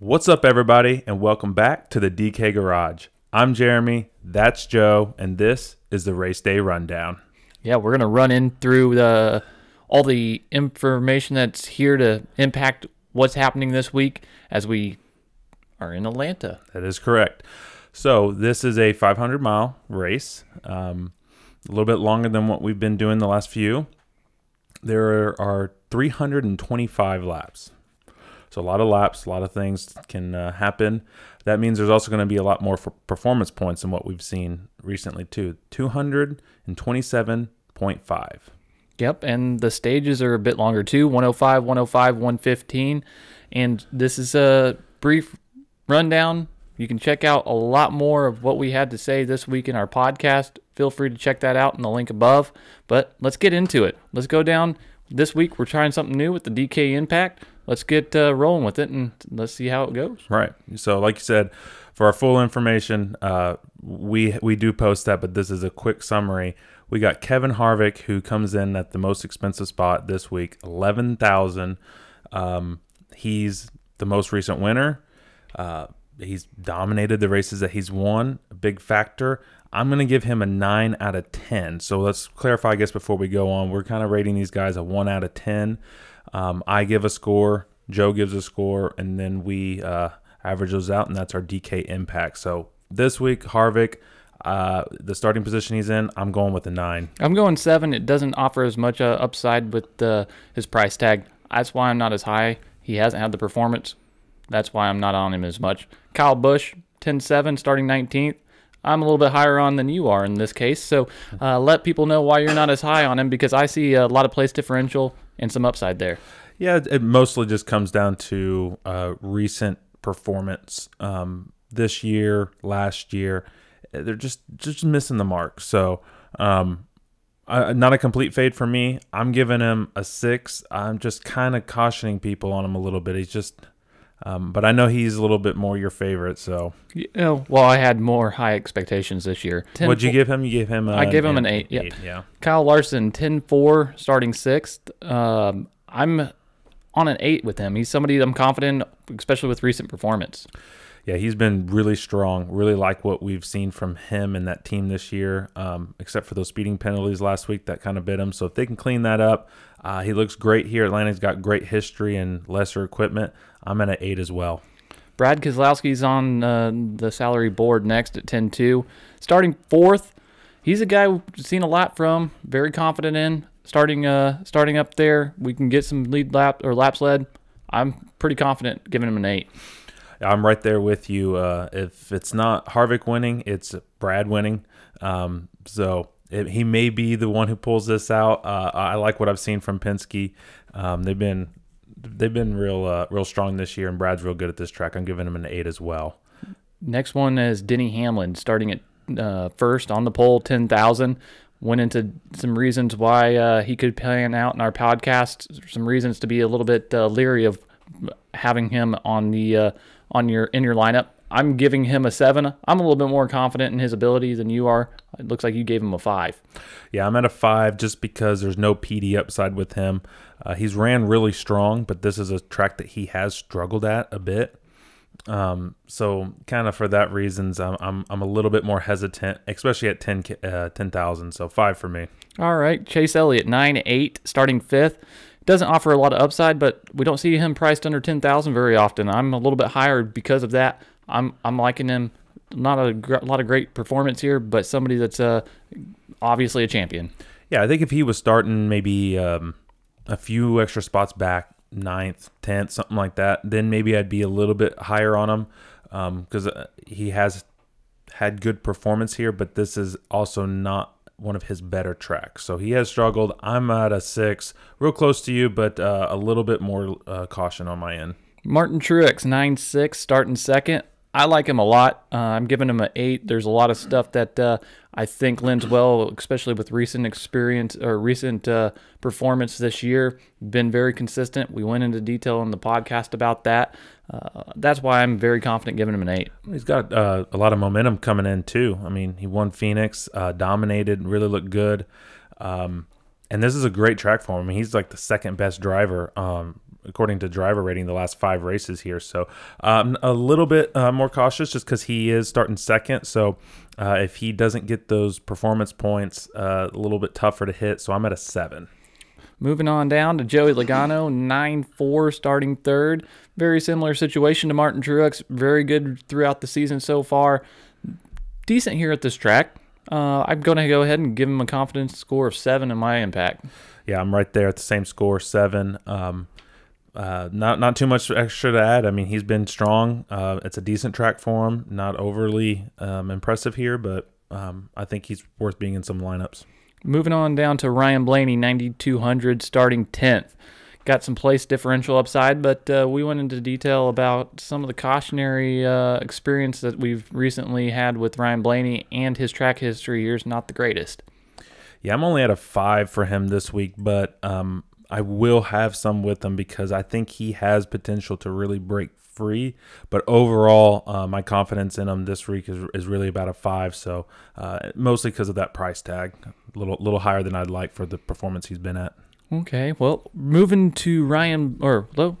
What's up, everybody, and welcome back to the DK Garage. I'm Jeremy, that's Joe, and this is the Race Day Rundown. Yeah, we're gonna run in through the all the information that's here to impact what's happening this week as we are in Atlanta. That is correct. So, this is a 500 mile race, um, a little bit longer than what we've been doing the last few. There are 325 laps. So, a lot of laps, a lot of things can uh, happen. That means there's also going to be a lot more for performance points than what we've seen recently, too. 227.5. Yep, and the stages are a bit longer too 105, 105, 115. And this is a brief rundown. You can check out a lot more of what we had to say this week in our podcast. Feel free to check that out in the link above. But let's get into it. Let's go down. This week, we're trying something new with the DK Impact. Let's get uh, rolling with it and let's see how it goes. Right. So, like you said, for our full information, uh, we we do post that, but this is a quick summary. We got Kevin Harvick who comes in at the most expensive spot this week, eleven thousand. Um, he's the most recent winner. Uh, he's dominated the races that he's won. A big factor. I'm going to give him a 9 out of 10. So let's clarify, I guess, before we go on. We're kind of rating these guys a 1 out of 10. Um, I give a score, Joe gives a score, and then we uh, average those out, and that's our DK impact. So this week, Harvick, uh, the starting position he's in, I'm going with a 9. I'm going seven. It doesn't offer as much uh, upside with his price tag. That's why I'm not as high. He hasn't had the performance. That's why I'm not on him as much. Kyle Busch, 10 7, starting 19th. I'm a little bit higher on than you are in this case. So uh, let people know why you're not as high on him because I see a lot of place differential and some upside there. Yeah, it mostly just comes down to uh, recent performance um, this year, last year. They're just just missing the mark. So, um, not a complete fade for me. I'm giving him a six. I'm just kind of cautioning people on him a little bit. He's just, um, but I know he's a little bit more your favorite. So, You know, well, I had more high expectations this year. 10 what'd you give him? You gave him. I gave him an eight, yeah. yeah. Kyle Larson, 10 4, starting sixth. Um, I'm on an eight with him. He's somebody I'm confident, especially with recent performance. Yeah, he's been really strong. Really like what we've seen from him and that team this year, um, except for those speeding penalties last week that kind of bit him. So if they can clean that up, uh, he looks great here. Atlanta's got great history and lesser equipment. I'm at an eight as well. Brad Keselowski's on uh, the salary board next at 10 2. Starting fourth, he's a guy we've seen a lot from, very confident in. Starting uh, starting up there, we can get some lead lap or laps led. I'm pretty confident giving him an eight. I'm right there with you. Uh, if it's not Harvick winning, it's Brad winning. Um, so it, he may be the one who pulls this out. Uh, I like what I've seen from Penske. Um, they've been they've been real uh, real strong this year, and Brad's real good at this track. I'm giving him an eight as well. Next one is Denny Hamlin, starting at uh, first on the pole, 10,000. Went into some reasons why uh, he could pan out in our podcast, some reasons to be a little bit uh, leery of having him on the uh, on your in your lineup. I'm giving him a seven. I'm a little bit more confident in his ability than you are. It looks like you gave him a five. Yeah, I'm at a five just because there's no PD upside with him. Uh, he's ran really strong, but this is a track that he has struggled at a bit. Um, so kind of for that reasons, I'm, I'm, I'm a little bit more hesitant, especially at 10, uh, 10,000. So five for me. All right, Chase Elliott, nine eight, starting fifth. Doesn't offer a lot of upside, but we don't see him priced under ten thousand very often. I'm a little bit higher because of that. I'm I'm liking him. Not a gr- lot of great performance here, but somebody that's uh, obviously a champion. Yeah, I think if he was starting maybe um, a few extra spots back, ninth, tenth, something like that, then maybe I'd be a little bit higher on him because uh, he has had good performance here, but this is also not one of his better tracks. So he has struggled. I'm at a six, real close to you, but uh, a little bit more uh, caution on my end. Martin Truex, nine six, starting second. I like him a lot. Uh, I'm giving him an eight. There's a lot of stuff that uh, I think lends well, especially with recent experience or recent uh, performance this year. Been very consistent. We went into detail in the podcast about that. Uh, that's why I'm very confident giving him an eight. He's got uh, a lot of momentum coming in too. I mean, he won Phoenix, uh, dominated, really looked good. Um, and this is a great track for him. I mean, he's like the second best driver um, according to driver rating the last five races here. So um, a little bit uh, more cautious just because he is starting second. So uh, if he doesn't get those performance points, uh, a little bit tougher to hit. So I'm at a seven. Moving on down to Joey Logano, 9 4 starting third. Very similar situation to Martin Truex. Very good throughout the season so far. Decent here at this track. Uh, I'm going to go ahead and give him a confidence score of 7 in my impact. Yeah, I'm right there at the same score, 7. Um, uh, not not too much extra to add. I mean, he's been strong. Uh, it's a decent track for him. Not overly um, impressive here, but um, I think he's worth being in some lineups. Moving on down to Ryan Blaney, 9,200, starting 10th. Got some place differential upside, but uh, we went into detail about some of the cautionary uh, experience that we've recently had with Ryan Blaney and his track history is not the greatest. Yeah, I'm only at a five for him this week, but um, I will have some with him because I think he has potential to really break free. But overall, uh, my confidence in him this week is, is really about a five. So uh, mostly because of that price tag, a little little higher than I'd like for the performance he's been at. Okay, well, moving to Ryan, or well,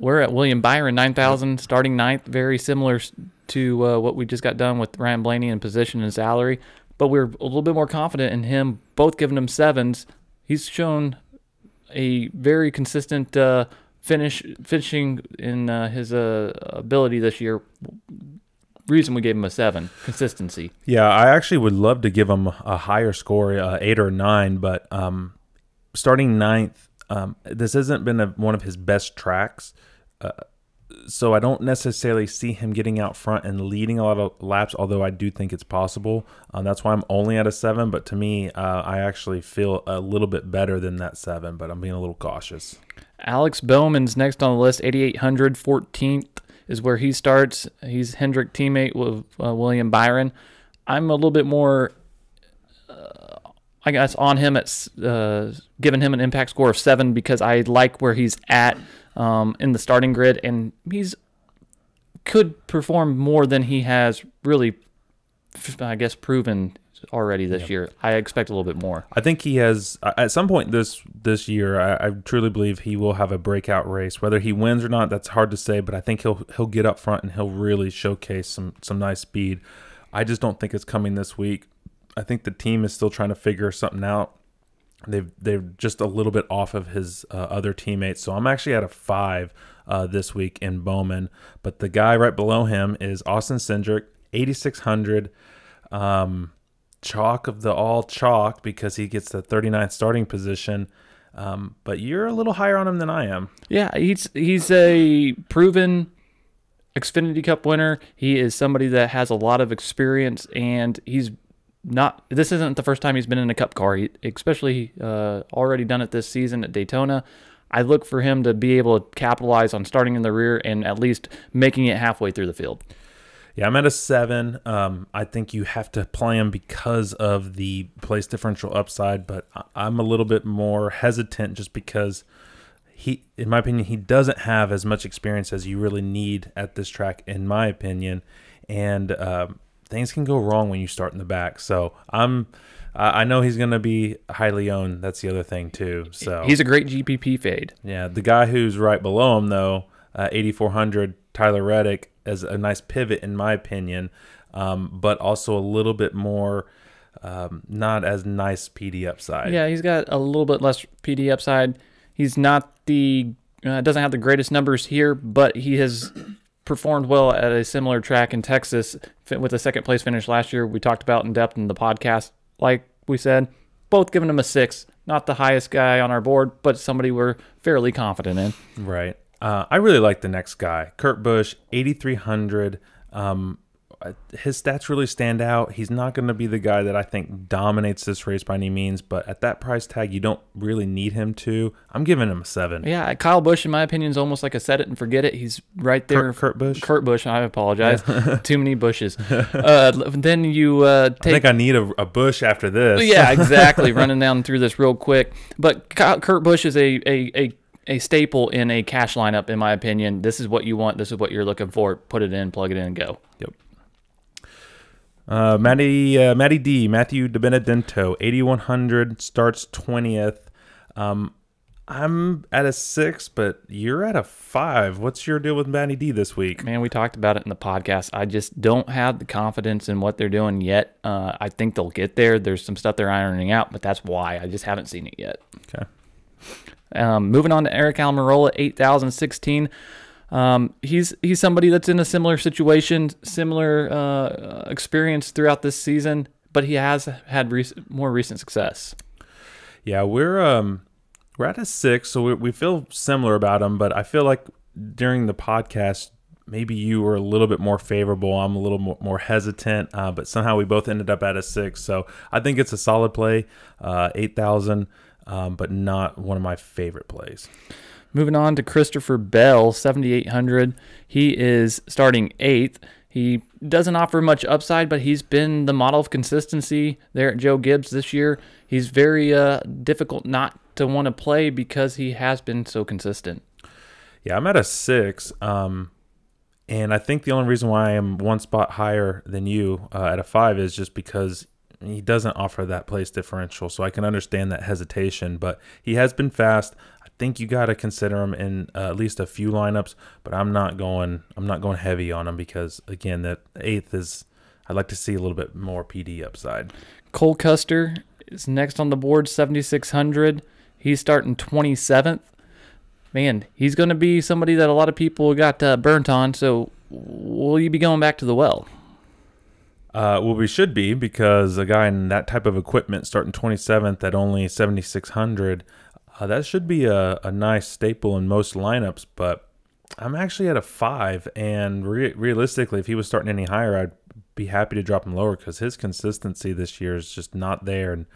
we're at William Byron, 9,000, starting ninth, very similar to uh, what we just got done with Ryan Blaney in position and salary, but we're a little bit more confident in him, both giving him sevens. He's shown a very consistent uh, finish finishing in uh, his uh, ability this year. Reason we gave him a seven consistency. Yeah, I actually would love to give him a higher score, uh, eight or nine, but um, starting ninth, um, this hasn't been a, one of his best tracks. So I don't necessarily see him getting out front and leading a lot of laps, although I do think it's possible. Um, that's why I'm only at a seven. But to me, uh, I actually feel a little bit better than that seven, but I'm being a little cautious. Alex Bowman's next on the list, 8,800, 14th is where he starts. He's Hendrick teammate with uh, William Byron. I'm a little bit more, uh, I guess, on him at uh, giving him an impact score of seven because I like where he's at um, in the starting grid, and he's could perform more than he has really, I guess, proven already this yep. year. I expect a little bit more. I think he has at some point this this year. I, I, truly believe he will have a breakout race. Whether he wins or not, that's hard to say. But I think he'll he'll get up front and he'll really showcase some some nice speed. I just don't think it's coming this week. I think the team is still trying to figure something out. They've they're just a little bit off of his uh, other teammates. So I'm actually at a five uh, this week in Bowman. But the guy right below him is Austin Cindric, 8600. Um, chalk of the all chalk because he gets the 39th starting position. Um, but you're a little higher on him than I am. Yeah, he's he's a proven Xfinity Cup winner. He is somebody that has a lot of experience, and he's not. This isn't the first time he's been in a Cup car, he, especially uh, already done it this season at Daytona. I look for him to be able to capitalize on starting in the rear and at least making it halfway through the field. Yeah, I'm at a seven. Um, I think you have to play him because of the place differential upside, but I'm a little bit more hesitant just because he, in my opinion, he doesn't have as much experience as you really need at this track, in my opinion. And um, things can go wrong when you start in the back. So I'm. I know he's going to be highly owned. That's the other thing too. So he's a great GPP fade. Yeah, the guy who's right below him though, uh, 8400 Tyler Reddick as a nice pivot in my opinion, um, but also a little bit more um, not as nice PD upside. Yeah, he's got a little bit less PD upside. He's not the uh, doesn't have the greatest numbers here, but he has performed well at a similar track in Texas with a second place finish last year. We talked about in depth in the podcast. Like we said, both giving him a six. Not the highest guy on our board, but somebody we're fairly confident in. Right. Uh, I really like the next guy, Kurt Busch, 8,300. Um, his stats really stand out. He's not going to be the guy that I think dominates this race by any means, but at that price tag, you don't really need him to. I'm giving him a seven. Yeah, Kyle Busch, in my opinion, is almost like a set it and forget it. He's right there. Kurt, Kurt Busch. Kurt Busch. I apologize. Too many bushes. Uh, then you uh, take. I think I need a, a bush after this. yeah, exactly. Running down through this real quick, but Kurt Busch is a a, a a staple in a cash lineup, in my opinion. This is what you want. This is what you're looking for. Put it in, plug it in, and go. Yep. Uh, Matty, uh, Matty D, Matthew DiBenedetto, 8100 starts 20th. Um, I'm at a six, but you're at a five. What's your deal with Matty D this week? Man, we talked about it in the podcast. I just don't have the confidence in what they're doing yet. Uh, I think they'll get there. There's some stuff they're ironing out, but that's why I just haven't seen it yet. Okay. Um, moving on to Aric Almirola, 8,016. Um, he's he's somebody that's in a similar situation, similar uh, experience throughout this season, but he has had rec- more recent success. Yeah, we're um we're at a six, so we, we feel similar about him. But I feel like during the podcast, maybe you were a little bit more favorable. I'm a little more, more hesitant, uh, but somehow we both ended up at a six. So I think it's a solid play, uh, eight thousand, um, but not one of my favorite plays. Moving on to Christopher Bell, 7,800. He is starting eighth. He doesn't offer much upside, but he's been the model of consistency there at Joe Gibbs this year. He's very uh, difficult not to want to play because he has been so consistent. Yeah, I'm at a six. Um, and I think the only reason why I am one spot higher than you uh, at a five is just because he doesn't offer that place differential. So I can understand that hesitation, but he has been fast think you got to consider him in uh, at least a few lineups, but I'm not going. I'm not going heavy on him because again, that eighth is. I'd like to see a little bit more PD upside. Cole Custer is next on the board, 7600. He's starting 27th. Man, he's going to be somebody that a lot of people got uh, burnt on. So, will you be going back to the well? Uh, well, we should be because a guy in that type of equipment starting 27th at only 7600 uh, that should be a, a nice staple in most lineups, but I'm actually at a five. And re- realistically, if he was starting any higher, I'd be happy to drop him lower because his consistency this year is just not there. And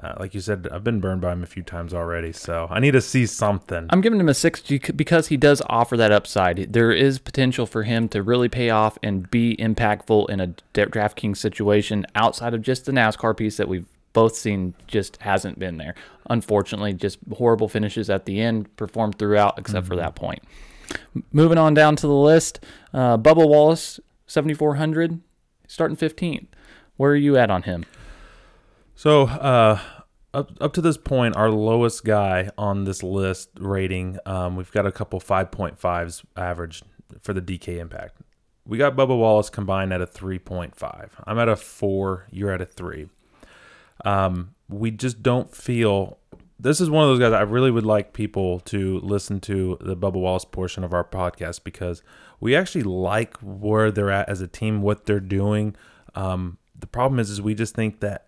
uh, like you said, I've been burned by him a few times already, so I need to see something. I'm giving him a six because he does offer that upside. There is potential for him to really pay off and be impactful in a DraftKings situation outside of just the NASCAR piece that we've both seen just hasn't been there. Unfortunately, just horrible finishes at the end, performed throughout except mm-hmm. for that point. Moving on down to the list, uh, Bubba Wallace, 7,400, starting 15th. Where are you at on him? So, uh, up, up to this point, our lowest guy on this list rating, um, we've got a couple 5.5s average for the DK impact. We got Bubba Wallace combined at a 3.5. I'm at a 4, you're at a 3. Um, we just don't feel. This is one of those guys I really would like people to listen to the Bubba Wallace portion of our podcast because we actually like where they're at as a team, what they're doing. Um, the problem is, is we just think that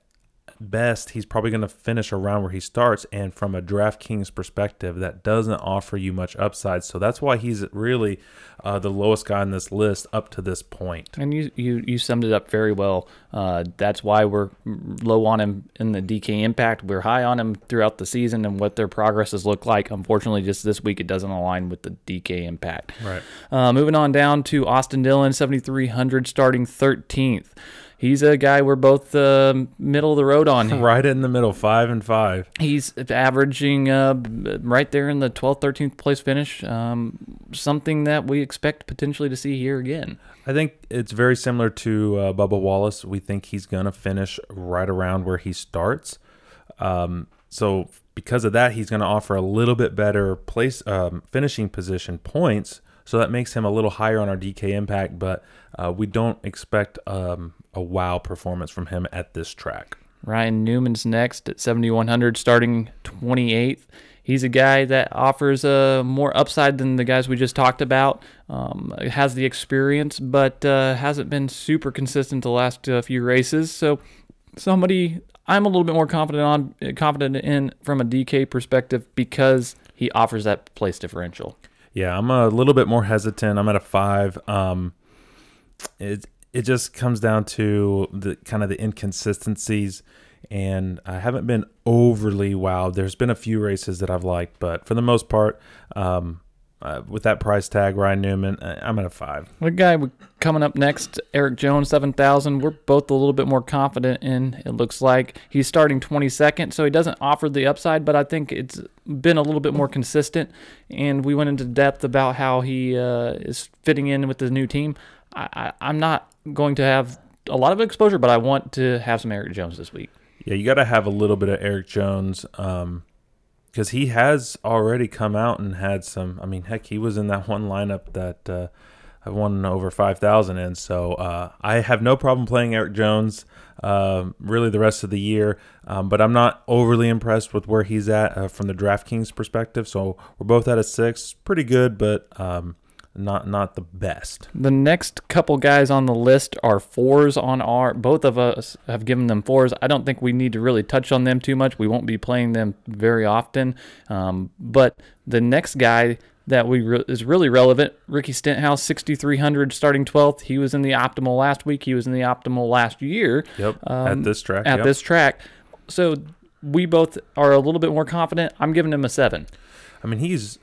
best, he's probably going to finish around where he starts. And from a DraftKings perspective, that doesn't offer you much upside. So that's why he's really uh, the lowest guy on this list up to this point. And you you, you summed it up very well. Uh, that's why we're low on him in the DK impact. We're high on him throughout the season and what their progress has looked like. Unfortunately, just this week it doesn't align with the DK impact. Right. Uh, moving on down to Austin Dillon, 7,300, starting 13th he's a guy we're both uh, middle of the road on. right in the middle, five and five. He's averaging uh, right there in the 12th, 13th place finish. Um, something that we expect potentially to see here again. I think it's very similar to uh, Bubba Wallace. We think he's going to finish right around where he starts. Um, so because of that, he's going to offer a little bit better place um, finishing position points. So that makes him a little higher on our DK impact, but uh, we don't expect um, a wow performance from him at this track. Ryan Newman's next at 7,100, starting 28th. He's a guy that offers uh, more upside than the guys we just talked about. Um, has the experience, but uh, hasn't been super consistent the last uh, few races. So somebody I'm a little bit more confident on, confident in from a DK perspective because he offers that place differential. Yeah, I'm a little bit more hesitant. I'm at a five. Um, it it just comes down to the kind of the inconsistencies and I haven't been overly wowed. There's been a few races that I've liked, but for the most part, um, uh, with that price tag, Ryan Newman, I'm at a five. The guy coming up next, Eric Jones, 7,000. We're both a little bit more confident in. It looks like he's starting 22nd, so he doesn't offer the upside, but I think it's been a little bit more consistent. And we went into depth about how he uh, is fitting in with the new team. I, I, I'm not going to have a lot of exposure, but I want to have some Eric Jones this week. Yeah, you got to have a little bit of Eric Jones. Um, because he has already come out and had some. I mean, heck, he was in that one lineup that uh, I won over five thousand in. So uh, I have no problem playing Eric Jones. Uh, really, the rest of the year, um, but I'm not overly impressed with where he's at uh, from the DraftKings perspective. So we're both at a six, pretty good, but um, not not the best. The next couple guys on the list are fours on our. Both of us have given them fours. I don't think we need to really touch on them too much. We won't be playing them very often. Um, but the next guy that we re- is really relevant, Ricky Stenhouse, 6,300 starting 12th. He was in the optimal last week. He was in the optimal last year. Yep. at this track. At yep. this track. So we both are a little bit more confident. I'm giving him a seven. I mean, he's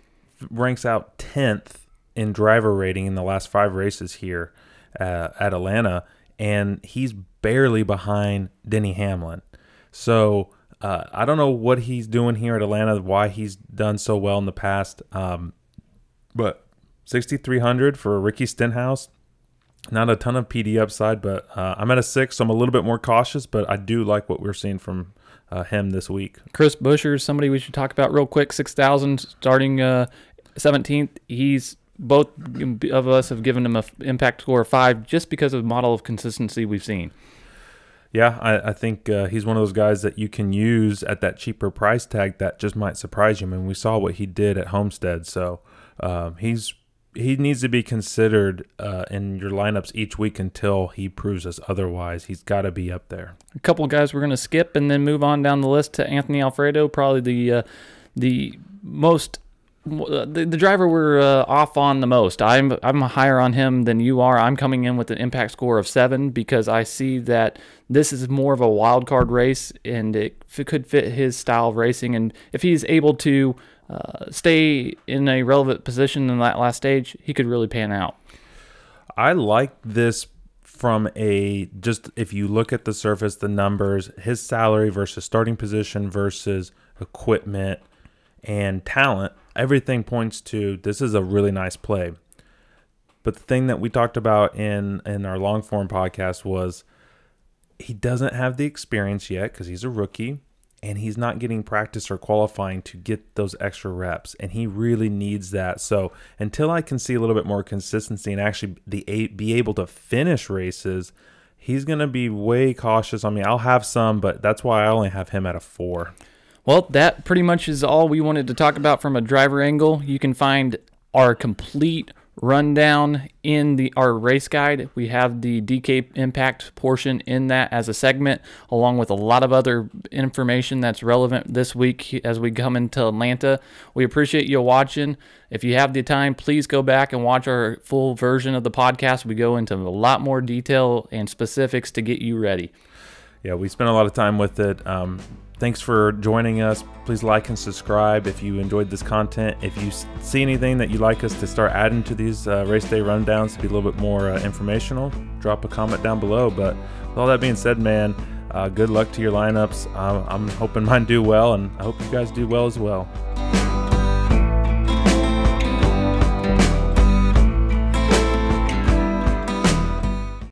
ranks out tenth in driver rating in the last five races here uh, at Atlanta, and he's barely behind Denny Hamlin. So uh, I don't know what he's doing here at Atlanta, why he's done so well in the past. Um, but 6,300 for Ricky Stenhouse. Not a ton of PD upside, but uh, I'm at a six, so I'm a little bit more cautious, but I do like what we're seeing from uh, him this week. Chris Buescher is somebody we should talk about real quick. 6,000 starting uh, 17th. He's both of us have given him a impact score of five just because of the model of consistency we've seen. Yeah, I, I think uh, he's one of those guys that you can use at that cheaper price tag that just might surprise you. I mean, we saw what he did at Homestead, so um, he's he needs to be considered uh, in your lineups each week until he proves us otherwise. He's got to be up there. A couple guys we're going to skip and then move on down the list to Anthony Alfredo, probably the uh, the most the, the driver we're uh, off on the most. I'm I'm higher on him than you are. I'm coming in with an impact score of seven because I see that this is more of a wild card race and it, it could fit his style of racing. And if he's able to uh, stay in a relevant position in that last stage, he could really pan out. I like this from a just if you look at the surface, the numbers, his salary versus starting position versus equipment and talent everything points to this is a really nice play. But the thing that we talked about in in our long form podcast was he doesn't have the experience yet because he's a rookie and he's not getting practice or qualifying to get those extra reps and he really needs that. So until i can see a little bit more consistency and actually the, be able to finish races he's going to be way cautious i mean i'll have some but that's why i only have him at a four well, that pretty much is all we wanted to talk about from a driver angle. You can find our complete rundown in the our race guide. We have the DK impact portion in that as a segment, along with a lot of other information that's relevant this week as we come into Atlanta. We appreciate you watching. If you have the time, please go back and watch our full version of the podcast. We go into a lot more detail and specifics to get you ready. Yeah, we spent a lot of time with it. Um, Thanks for joining us. Please like and subscribe if you enjoyed this content. If you see anything that you'd like us to start adding to these uh, race day rundowns to be a little bit more uh, informational, drop a comment down below. But with all that being said, man, uh, good luck to your lineups. I'm hoping mine do well, and I hope you guys do well as well.